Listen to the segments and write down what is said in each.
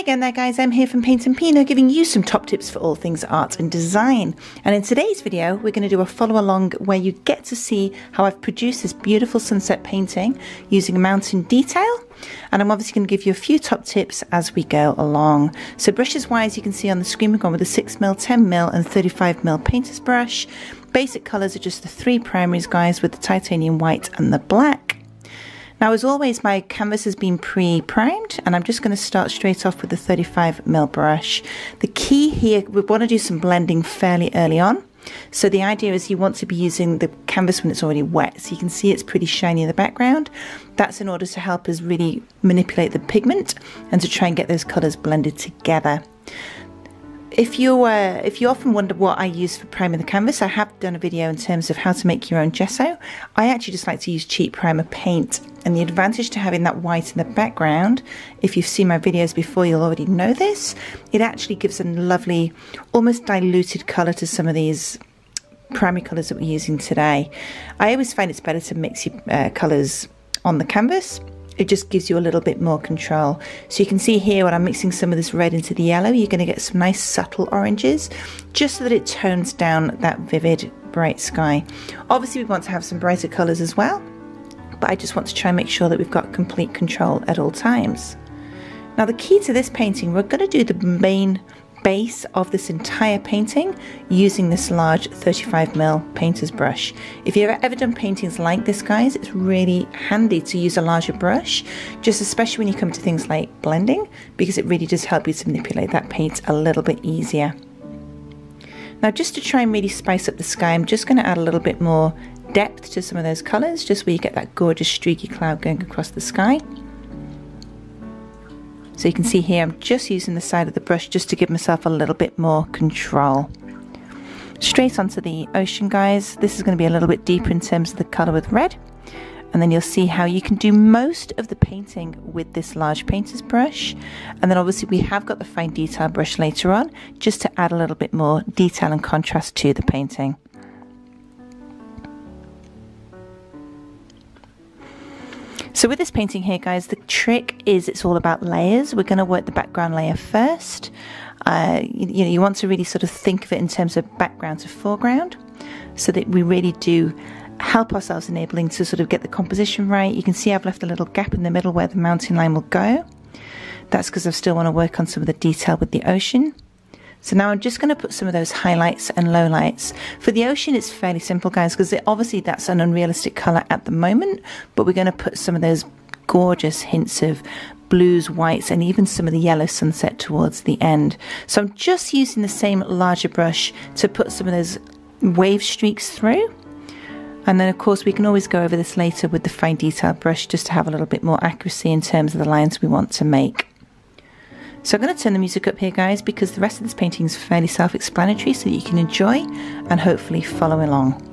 again there guys, I'm here from Paint and Pinot giving you some top tips for all things art and design. And in today's video we're going to do a follow along where you get to see how I've produced this beautiful sunset painting using a mountain detail. And I'm obviously going to give you a few top tips as we go along. So brushes wise you can see on the screen we're going with a 6mm, 10mm and 35mm painter's brush. Basic colours are just the three primaries guys with the titanium white and the black. Now as always my canvas has been pre-primed and I'm just going to start straight off with the 35mm brush. The key here, we want to do some blending fairly early on. So the idea is you want to be using the canvas when it's already wet so you can see it's pretty shiny in the background. That's in order to help us really manipulate the pigment and to try and get those colours blended together. If you uh, if you often wonder what I use for priming the canvas, I have done a video in terms of how to make your own gesso. I actually just like to use cheap primer paint and the advantage to having that white in the background, if you've seen my videos before you'll already know this, it actually gives a lovely almost diluted colour to some of these primary colours that we're using today. I always find it's better to mix your uh, colours on the canvas it just gives you a little bit more control. So you can see here when I'm mixing some of this red into the yellow, you're going to get some nice subtle oranges, just so that it tones down that vivid bright sky. Obviously we want to have some brighter colours as well, but I just want to try and make sure that we've got complete control at all times. Now the key to this painting, we're going to do the main base of this entire painting using this large 35mm painter's brush. If you've ever done paintings like this guys, it's really handy to use a larger brush, just especially when you come to things like blending, because it really does help you to manipulate that paint a little bit easier. Now just to try and really spice up the sky, I'm just going to add a little bit more depth to some of those colours, just where you get that gorgeous streaky cloud going across the sky. So you can see here I'm just using the side of the brush just to give myself a little bit more control. Straight onto the ocean guys, this is going to be a little bit deeper in terms of the colour with red. And then you'll see how you can do most of the painting with this large painter's brush. And then obviously we have got the fine detail brush later on, just to add a little bit more detail and contrast to the painting. So with this painting here, guys, the trick is it's all about layers. We're going to work the background layer first. Uh, you, you, know, you want to really sort of think of it in terms of background to foreground so that we really do help ourselves enabling to sort of get the composition right. You can see I've left a little gap in the middle where the mountain line will go. That's because I still want to work on some of the detail with the ocean. So now I'm just going to put some of those highlights and lowlights. For the ocean, it's fairly simple, guys, because obviously that's an unrealistic color at the moment, but we're going to put some of those gorgeous hints of blues, whites, and even some of the yellow sunset towards the end. So I'm just using the same larger brush to put some of those wave streaks through. And then of course we can always go over this later with the fine detail brush just to have a little bit more accuracy in terms of the lines we want to make. So I'm going to turn the music up here guys because the rest of this painting is fairly self-explanatory so that you can enjoy and hopefully follow along.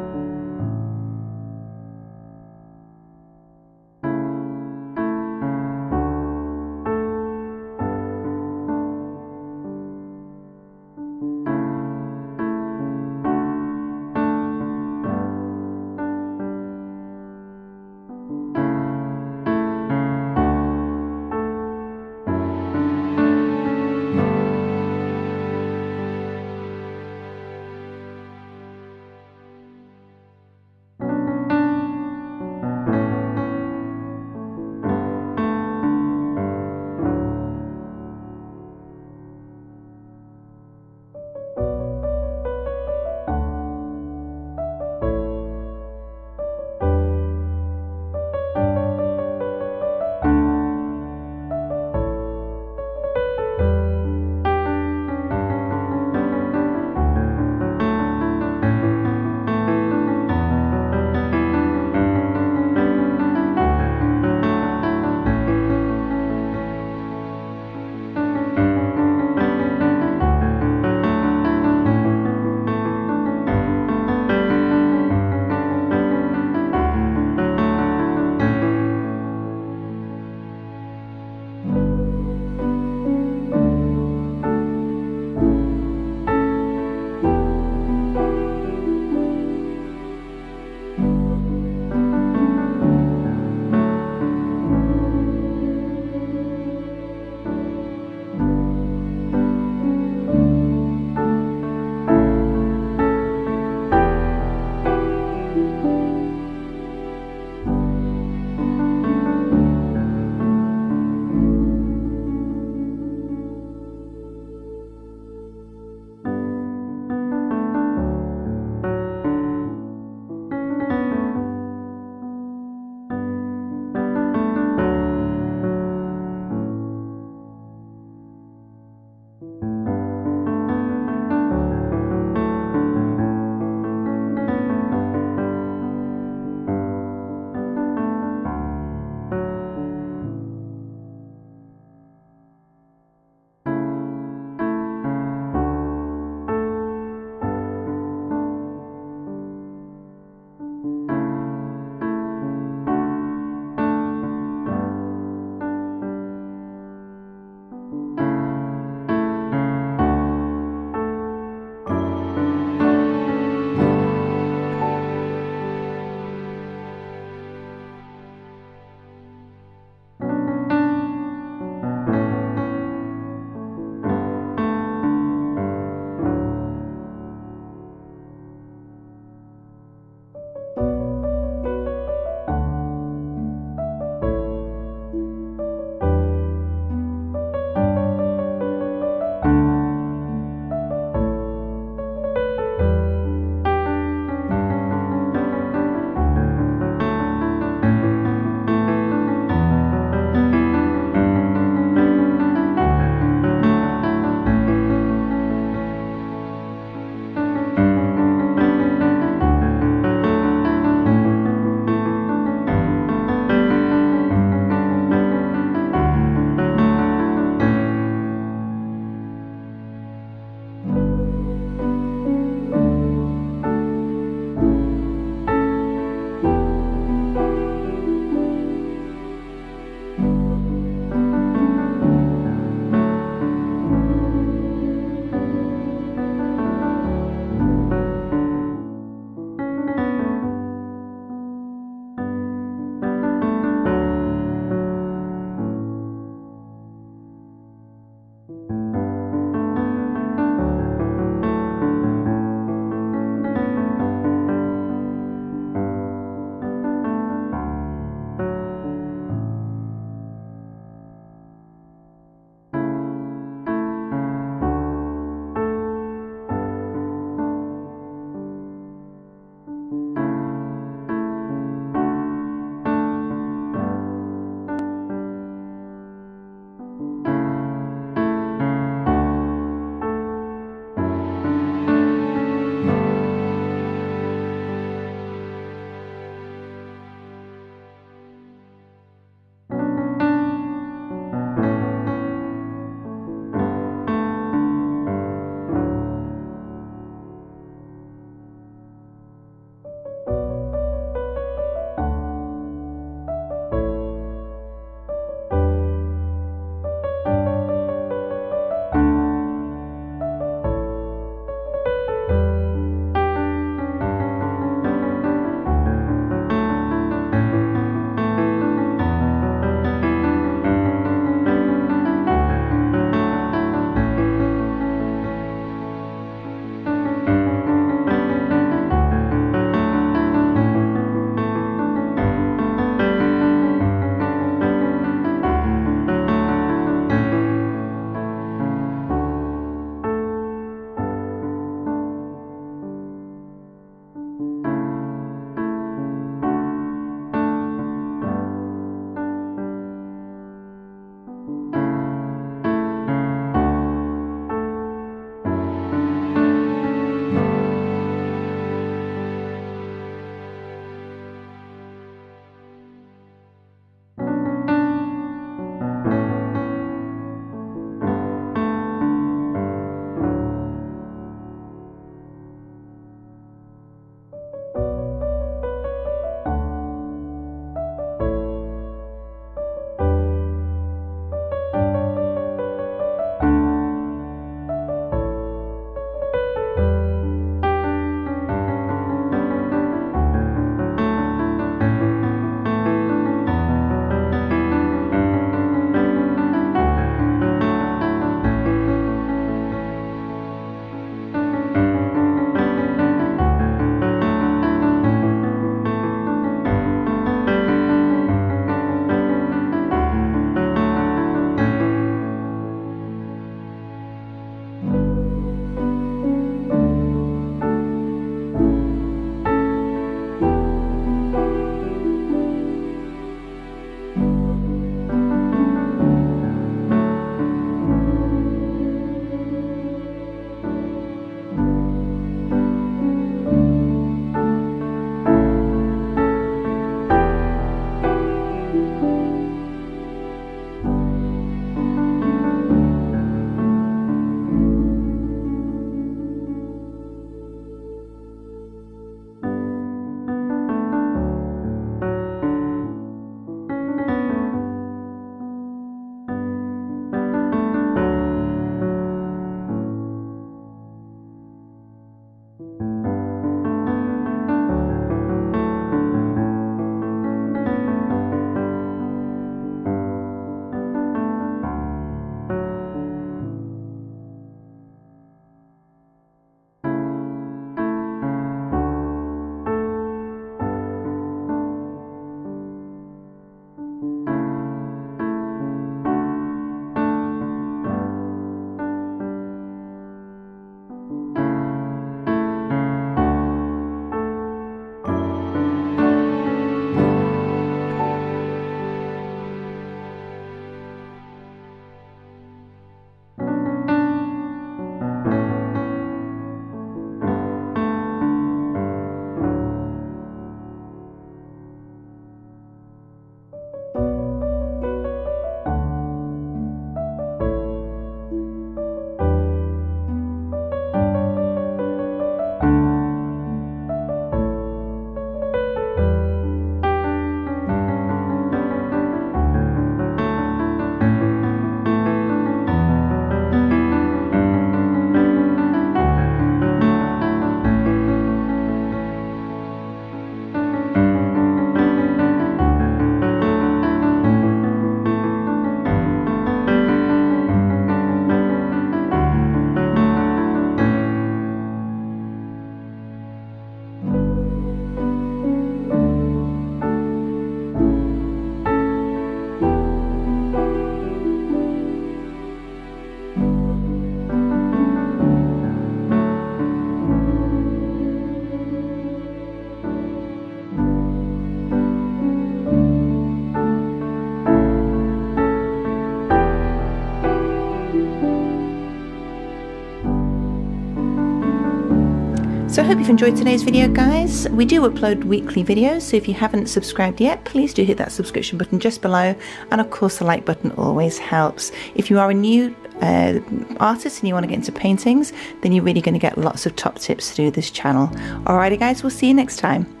So I hope you've enjoyed today's video guys. We do upload weekly videos so if you haven't subscribed yet please do hit that subscription button just below and of course the like button always helps. If you are a new uh, artist and you want to get into paintings then you're really going to get lots of top tips through this channel. Alrighty guys we'll see you next time.